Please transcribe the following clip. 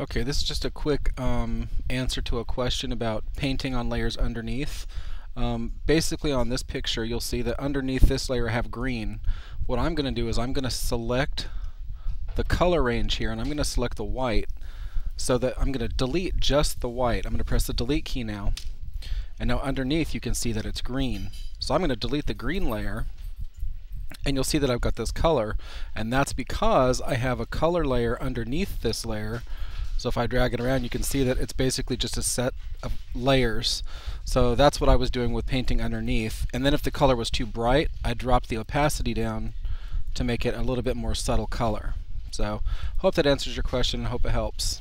Okay, this is just a quick um, answer to a question about painting on layers underneath. Um, basically on this picture you'll see that underneath this layer I have green. What I'm going to do is I'm going to select the color range here and I'm going to select the white so that I'm going to delete just the white. I'm going to press the delete key now and now underneath you can see that it's green. So I'm going to delete the green layer and you'll see that I've got this color and that's because I have a color layer underneath this layer so if I drag it around, you can see that it's basically just a set of layers. So that's what I was doing with painting underneath. And then if the color was too bright, I dropped the opacity down to make it a little bit more subtle color. So hope that answers your question. Hope it helps.